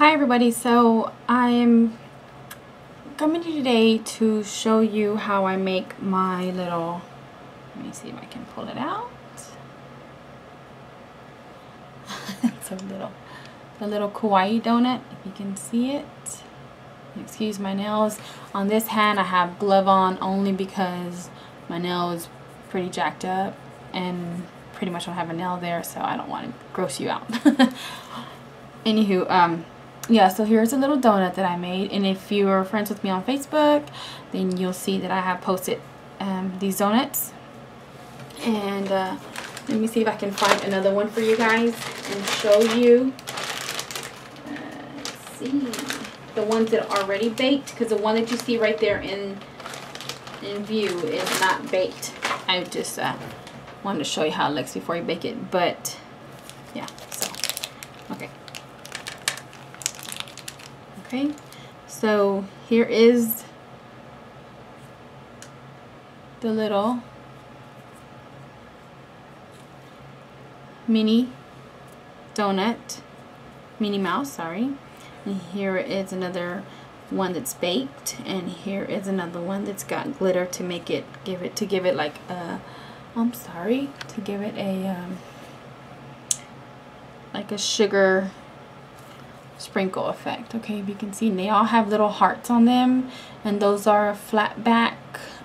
Hi everybody, so I'm coming to today to show you how I make my little, let me see if I can pull it out. it's a little, the little kawaii donut, if you can see it. Excuse my nails. On this hand I have glove on only because my nail is pretty jacked up and pretty much don't have a nail there so I don't want to gross you out. Anywho, um, yeah, so here's a little donut that I made. And if you're friends with me on Facebook, then you'll see that I have posted um, these donuts. And uh, let me see if I can find another one for you guys and show you. See. The ones that are already baked. Because the one that you see right there in, in view is not baked. I just uh, wanted to show you how it looks before you bake it. But, yeah, so, okay. Okay, so here is the little mini donut, Minnie Mouse, sorry. And here is another one that's baked and here is another one that's got glitter to make it give it to give it like a I'm sorry to give it a um, like a sugar sprinkle effect okay? You can see they all have little hearts on them and those are flat back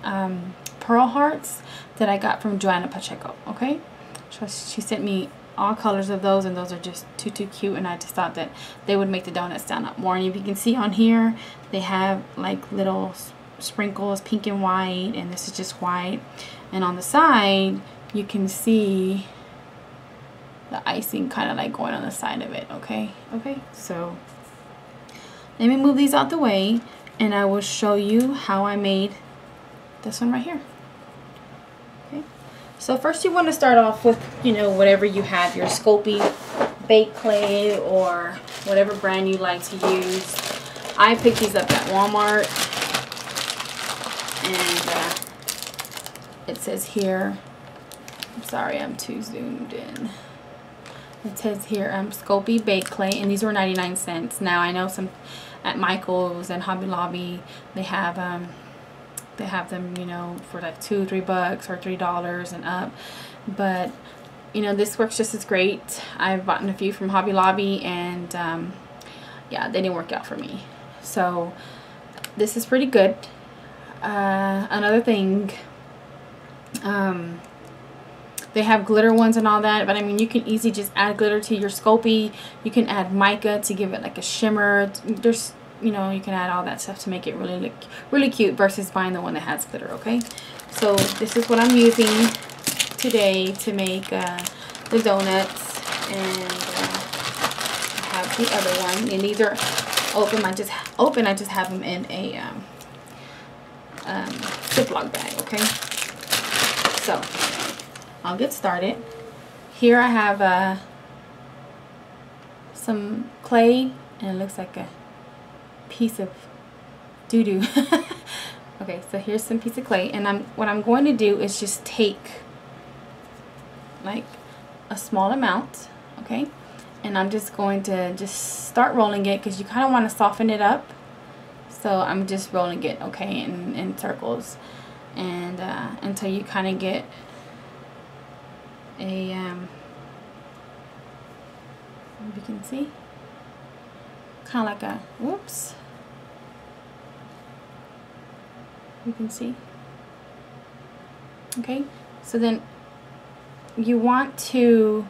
um, pearl hearts that I got from Joanna Pacheco okay? So she sent me all colors of those and those are just too too cute and I just thought that they would make the donuts stand up more. And if you can see on here they have like little sprinkles pink and white and this is just white. And on the side you can see the icing kind of like going on the side of it okay? Okay so let me move these out the way and I will show you how I made this one right here. Okay? So first you want to start off with you know whatever you have your Sculpey bake clay or whatever brand you like to use. I picked these up at Walmart and uh, it says here I'm sorry I'm too zoomed in it says here um Sculpey bake clay and these were 99 cents. Now I know some at Michael's and Hobby Lobby they have um they have them you know for like two three bucks or three dollars and up. But you know this works just as great. I've bought a few from Hobby Lobby and um, yeah they didn't work out for me. So this is pretty good. Uh, another thing um, they have glitter ones and all that, but I mean, you can easily just add glitter to your Sculpey. You can add mica to give it like a shimmer. There's, you know, you can add all that stuff to make it really look really cute versus buying the one that has glitter, okay? So this is what I'm using today to make uh, the donuts and uh, I have the other one. And these are open. I just open. I just have them in a um, um, Ziploc bag, okay? So I'll get started. Here I have uh, some clay and it looks like a piece of doo-doo. okay, so here's some piece of clay and I'm what I'm going to do is just take like a small amount, okay? And I'm just going to just start rolling it because you kind of want to soften it up. So I'm just rolling it, okay, in, in circles and uh, until you kind of get a um, you can see. Kind of like a whoops. You can see. Okay so then you want to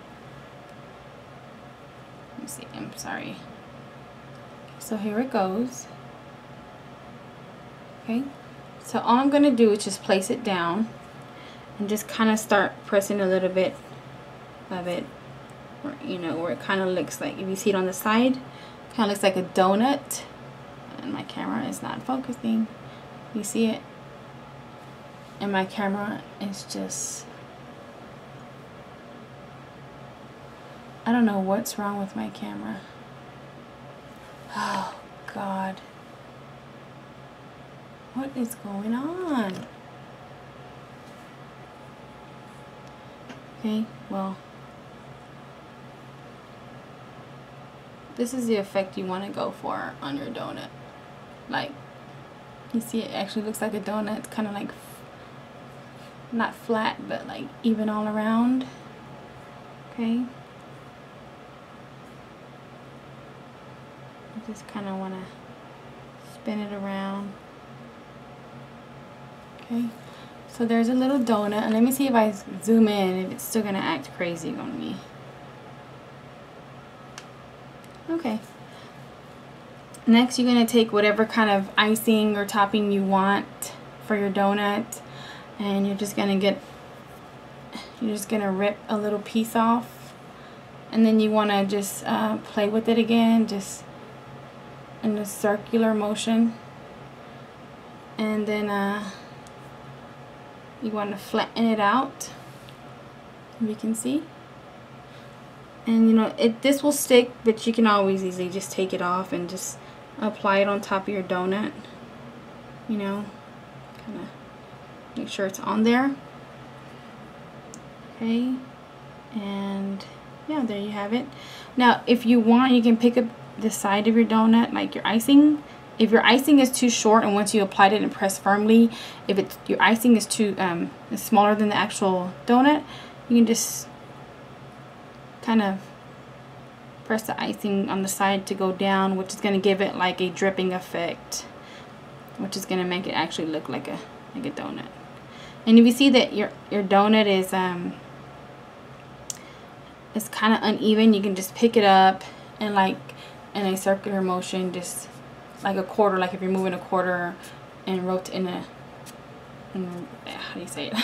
let me see I'm sorry. So here it goes. Okay so all I'm gonna do is just place it down and just kind of start pressing a little bit of it you know where it kind of looks like if you see it on the side kind of looks like a donut. And my camera is not focusing. You see it? And my camera is just I don't know what's wrong with my camera. Oh god. What is going on? Okay, well, this is the effect you want to go for on your donut. Like, you see it actually looks like a donut. It's kind of like, not flat, but like even all around. Okay. I just kind of want to spin it around. Okay. So there's a little donut. And let me see if I zoom in, if it's still going to act crazy on me. Okay. Next, you're going to take whatever kind of icing or topping you want for your donut. And you're just going to get, you're just going to rip a little piece off. And then you want to just uh, play with it again, just in a circular motion. And then, uh, you want to flatten it out you can see and you know it this will stick but you can always easily just take it off and just apply it on top of your donut you know? Kind of make sure it's on there. Okay. And yeah there you have it. Now if you want you can pick up the side of your donut like your icing. If your icing is too short and once you applied it and press firmly, if it's your icing is too um, smaller than the actual donut, you can just kind of press the icing on the side to go down, which is going to give it like a dripping effect, which is going to make it actually look like a like a donut. And if you see that your your donut is um is kind of uneven, you can just pick it up and like in a circular motion just like a quarter, like if you're moving a quarter and wrote in a, in, how do you say it?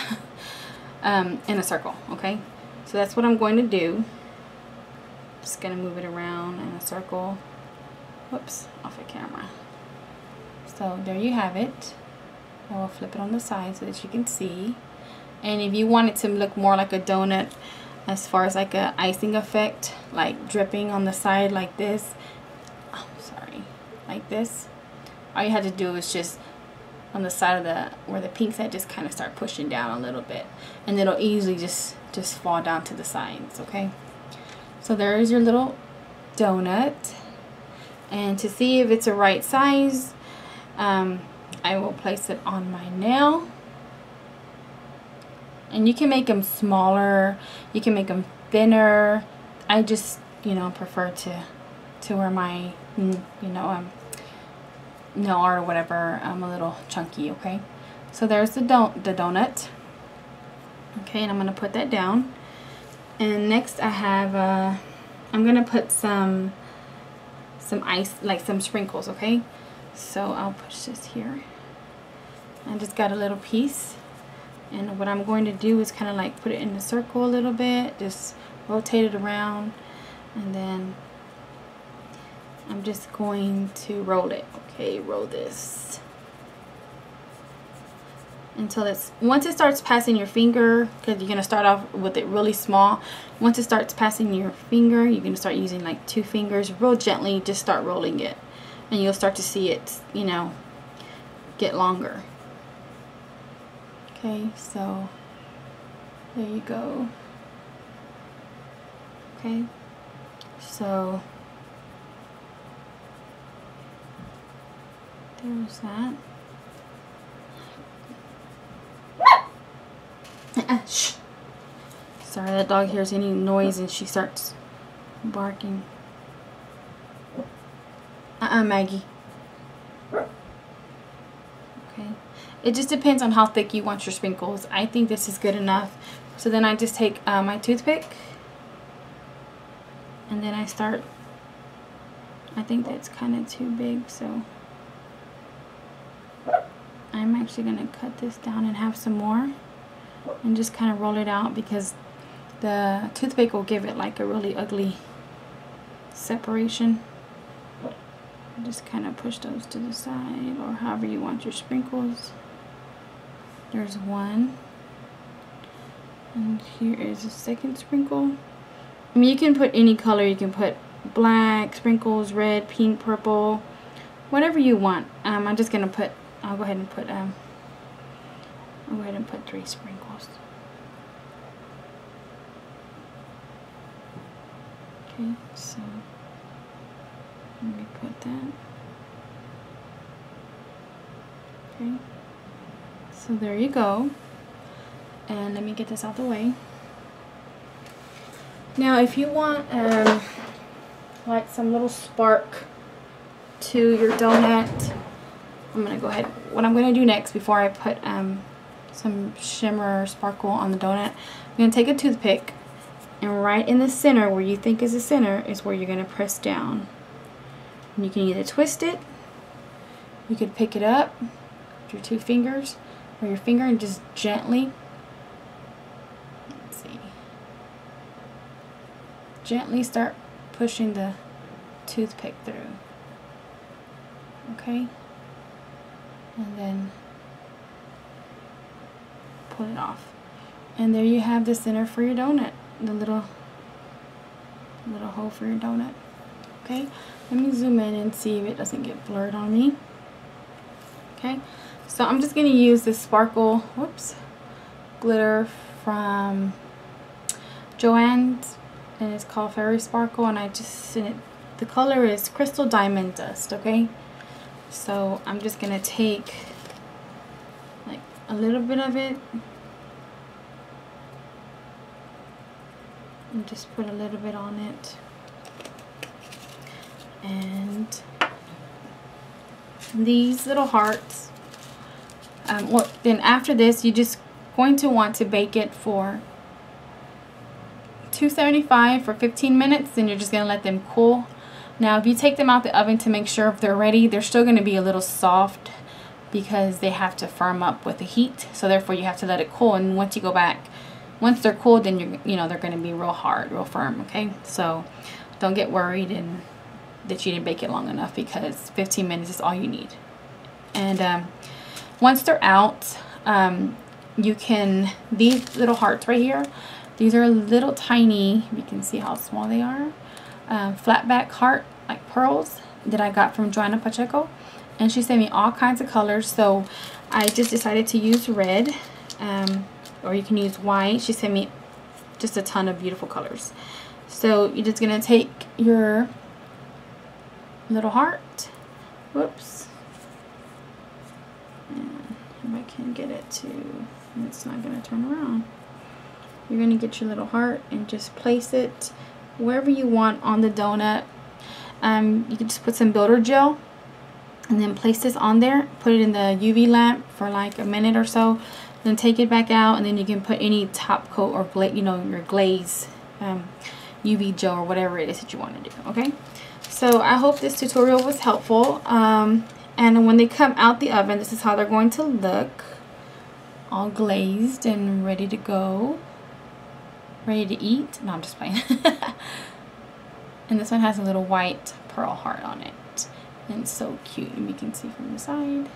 um, in a circle, okay? So that's what I'm going to do. Just going to move it around in a circle. Whoops, off the camera. So there you have it. I will flip it on the side so that you can see. And if you want it to look more like a donut, as far as like a icing effect, like dripping on the side like this, oh, sorry, like this all you have to do is just on the side of the where the pink side just kind of start pushing down a little bit and it'll easily just just fall down to the sides okay so there is your little donut. And to see if it's a right size um, I will place it on my nail. And you can make them smaller you can make them thinner. I just you know prefer to to where my you know um nail art or whatever. I'm a little chunky okay? So there's the don the donut. Okay and I'm gonna put that down and next I have uh, I'm gonna put some some ice like some sprinkles okay? So I'll push this here. I just got a little piece. And what I'm going to do is kind of like put it in a circle a little bit just rotate it around. And then I'm just going to roll it Okay, roll this until it's once it starts passing your finger because you're gonna start off with it really small once it starts passing your finger you're gonna start using like two fingers real gently just start rolling it. And you'll start to see it you know get longer. Okay so there you go. Okay so There's that. Shh. Sorry, that dog hears any noise and she starts barking. Uh-uh, Maggie. Okay. It just depends on how thick you want your sprinkles. I think this is good enough. So then I just take uh, my toothpick and then I start, I think that's kind of too big, so I'm actually going to cut this down and have some more and just kind of roll it out because the toothpick will give it like a really ugly separation. Just kind of push those to the side or however you want your sprinkles. There's one. And here is a second sprinkle. I mean, you can put any color. You can put black, sprinkles, red, pink, purple, whatever you want. Um, I'm just going to put I'll go ahead and put um I'll go ahead and put three sprinkles. Okay, so Let me put that. Okay. So there you go. And let me get this out the way. Now if you want um, like some little spark to your donut, I'm going to go ahead. What I'm going to do next before I put um, some shimmer sparkle on the donut, I'm going to take a toothpick and right in the center where you think is the center is where you're going to press down. And you can either twist it, you could pick it up with your two fingers or your finger and just gently let's see gently start pushing the toothpick through. Okay? And then pull it off. And there you have the center for your donut the little little hole for your donut. Okay let me zoom in and see if it doesn't get blurred on me. Okay so I'm just going to use this sparkle whoops glitter from Joann's and it's called Fairy Sparkle and I just and it the color is crystal diamond dust okay? So I'm just gonna take like a little bit of it. And just put a little bit on it. And these little hearts um, well, then after this you're just going to want to bake it for 275 for 15 minutes then you're just going to let them cool. Now if you take them out the oven to make sure if they're ready they're still going to be a little soft because they have to firm up with the heat. So therefore you have to let it cool. And once you go back once they're cool then you're you know they're going to be real hard real firm okay? So don't get worried and that you didn't bake it long enough because 15 minutes is all you need. And um, once they're out um, you can these little hearts right here these are little tiny you can see how small they are um, flat back heart like pearls that I got from Joanna Pacheco and she sent me all kinds of colors so I just decided to use red um, or you can use white. She sent me just a ton of beautiful colors. So you're just gonna take your little heart whoops and if I can get it to it's not gonna turn around. You're gonna get your little heart and just place it wherever you want on the donut. Um, you can just put some builder gel and then place this on there put it in the UV lamp for like a minute or so then take it back out and then you can put any top coat or gla you know your glaze um, UV gel or whatever it is that you want to do okay? So I hope this tutorial was helpful um, and when they come out the oven this is how they're going to look all glazed and ready to go ready to eat. No I'm just playing. And this one has a little white pearl heart on it and so cute and we can see from the side.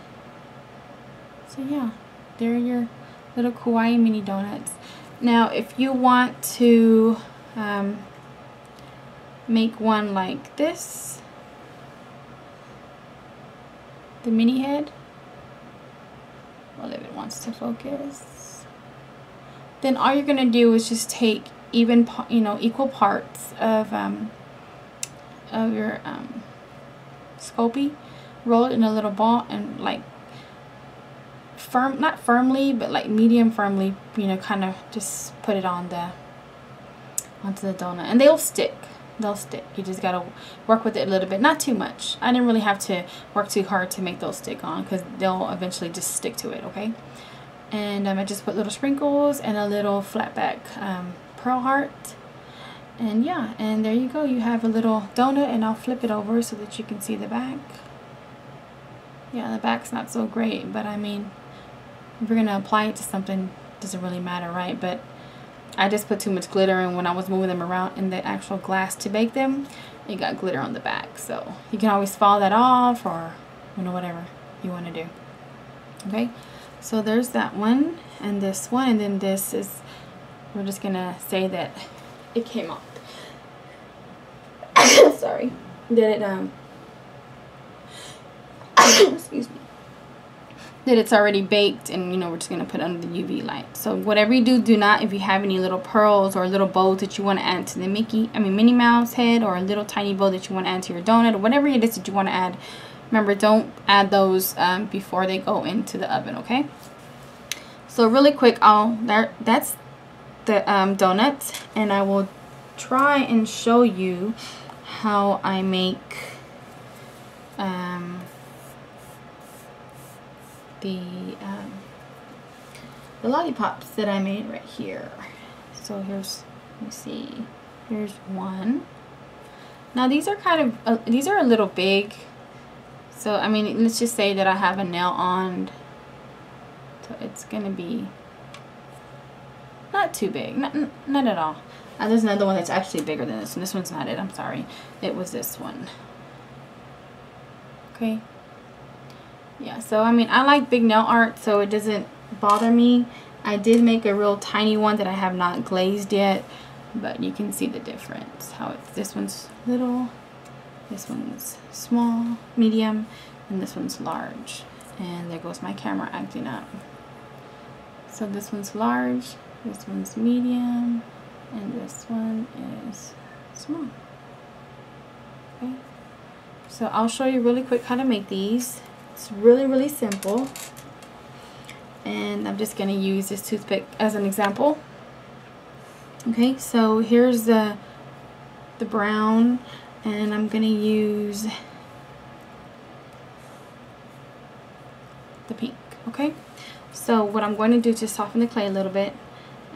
So yeah there are your little kawaii mini donuts. Now if you want to um, make one like this the mini head well if it wants to focus then all you're gonna do is just take even you know equal parts of um, of your um, Sculpey roll it in a little ball and like firm not firmly but like medium firmly you know kind of just put it on the onto the donut. And they'll stick. They'll stick. You just gotta work with it a little bit. Not too much. I didn't really have to work too hard to make those stick on because they'll eventually just stick to it okay? And um, I just put little sprinkles and a little flat back um, pearl heart and yeah and there you go. You have a little donut and I'll flip it over so that you can see the back. Yeah the back's not so great but I mean if you're gonna apply it to something doesn't really matter right? But I just put too much glitter and when I was moving them around in the actual glass to bake them. It got glitter on the back so you can always follow that off or you know whatever you want to do. Okay so there's that one and this one and then this is we're just gonna say that it came off sorry that it um excuse me that it's already baked and you know we're just going to put under the UV light. So whatever you do, do not, if you have any little pearls or little bows that you want to add to the Mickey, I mean Minnie Mouse head or a little tiny bow that you want to add to your donut or whatever it is that you want to add, remember don't add those um, before they go into the oven, okay? So really quick, I'll, that, that's the um, donuts and I will try and show you how I make um, the um, the lollipops that I made right here. So here's, let me see, here's one. Now these are kind of, uh, these are a little big. So, I mean, let's just say that I have a nail on. So it's to be not too big, not, not at all. Uh, there's another one that's actually bigger than this one. This one's not it, I'm sorry. It was this one. Okay yeah so I mean I like big nail art so it doesn't bother me I did make a real tiny one that I have not glazed yet but you can see the difference how it's this one's little this one's small medium and this one's large and there goes my camera acting up so this one's large this one's medium and this one is small okay so I'll show you really quick how to make these it's really, really simple. And I'm just going to use this toothpick as an example. Okay, so here's the, the brown. And I'm going to use the pink. Okay, so what I'm going to do to soften the clay a little bit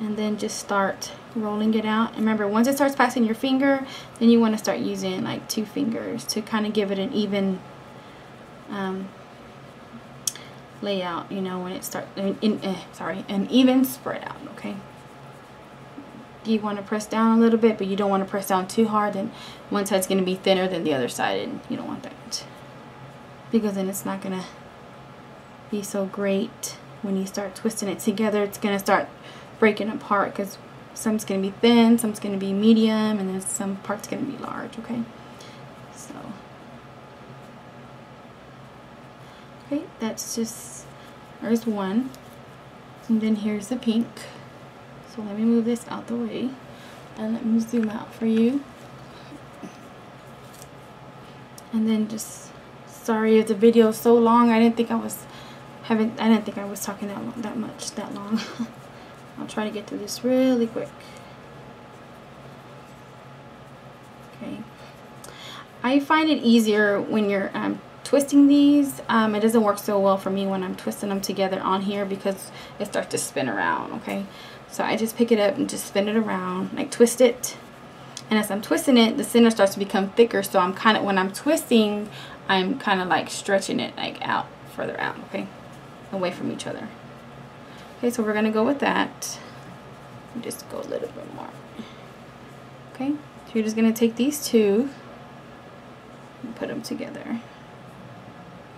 and then just start rolling it out. And remember, once it starts passing your finger, then you want to start using like two fingers to kind of give it an even um, layout, you know, when it starts, eh, sorry, an even spread out, okay? You want to press down a little bit, but you don't want to press down too hard, and one side's going to be thinner than the other side, and you don't want that. Because then it's not going to be so great when you start twisting it together. It's going to start breaking apart, because some's going to be thin, some's going to be medium, and then some parts going to be large, okay? So, okay, that's just, there's one. And then here's the pink. So let me move this out the way. And let me zoom out for you. And then just, sorry if the video is so long. I didn't think I was, having, I didn't think I was talking that, long, that much, that long. Try to get through this really quick. Okay. I find it easier when you're um, twisting these. Um, it doesn't work so well for me when I'm twisting them together on here because it starts to spin around okay? So I just pick it up and just spin it around like twist it. And as I'm twisting it the center starts to become thicker. So I'm kind of when I'm twisting I'm kind of like stretching it like out further out okay? Away from each other okay so we're gonna go with that just go a little bit more okay so you're just gonna take these two and put them together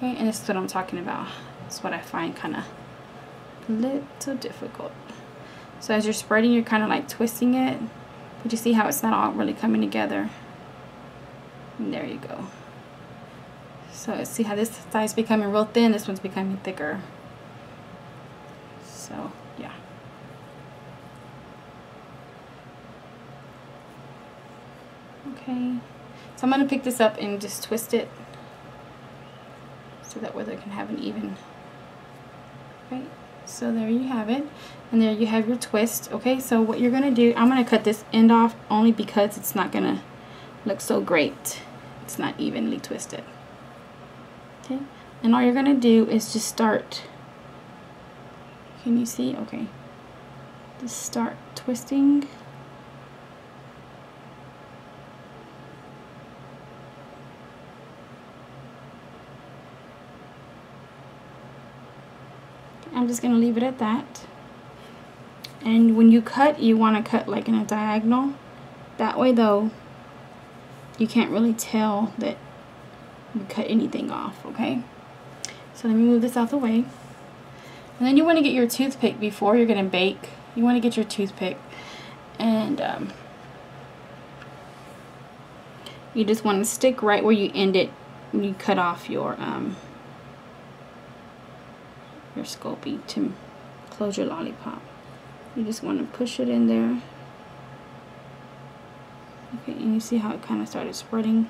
Okay, and this is what I'm talking about. It's what I find kind of a little difficult. So as you're spreading, you're kind of like twisting it. But you see how it's not all really coming together. And there you go. So see how this side's becoming real thin, this one's becoming thicker. So, yeah. Okay. So I'm going to pick this up and just twist it so that way they can have an even. Right? So there you have it. And there you have your twist. Okay so what you're gonna do I'm gonna cut this end off only because it's not gonna look so great. It's not evenly twisted. Okay? And all you're gonna do is just start can you see okay just start twisting I'm just going to leave it at that. And when you cut, you want to cut like in a diagonal. That way though, you can't really tell that you cut anything off, okay? So let me move this out the way. And then you want to get your toothpick before you're going to bake. You want to get your toothpick and um, you just want to stick right where you end it when you cut off your um, your Sculpey to close your lollipop. You just want to push it in there. Okay, and you see how it kind of started spreading.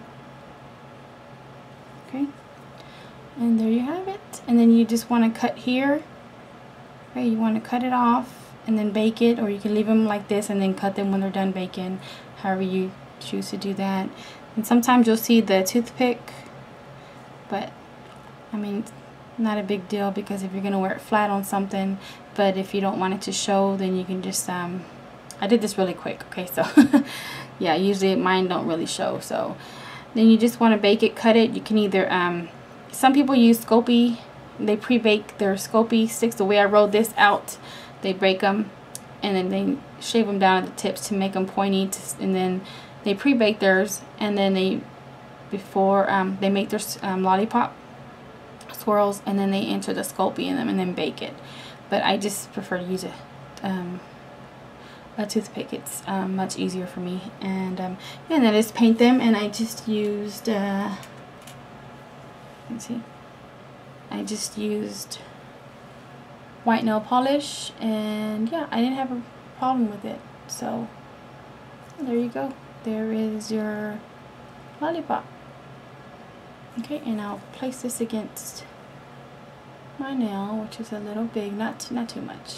Okay, and there you have it. And then you just want to cut here. Okay, you want to cut it off and then bake it, or you can leave them like this and then cut them when they're done baking, however you choose to do that. And sometimes you'll see the toothpick, but I mean, not a big deal because if you're going to wear it flat on something, but if you don't want it to show, then you can just, um, I did this really quick, okay, so, yeah, usually mine don't really show, so, then you just want to bake it, cut it, you can either, um, some people use Sculpey, they pre-bake their Sculpey sticks, the way I rolled this out, they break them, and then they shave them down at the tips to make them pointy, to, and then they pre-bake theirs, and then they, before, um, they make their um, lollipop swirls, and then they enter the Sculpey in them, and then bake it but I just prefer to use a, um, a toothpick. It's um, much easier for me. And, um, yeah, and then I just paint them, and I just used, uh, let's see, I just used white nail polish, and yeah, I didn't have a problem with it. So, there you go. There is your lollipop. Okay, and I'll place this against my nail, which is a little big, not not too much.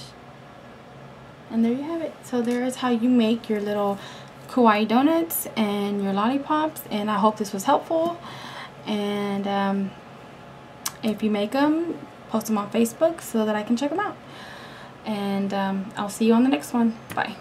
And there you have it. So there is how you make your little kawaii donuts and your lollipops. And I hope this was helpful. And um, if you make them, post them on Facebook so that I can check them out. And um, I'll see you on the next one. Bye.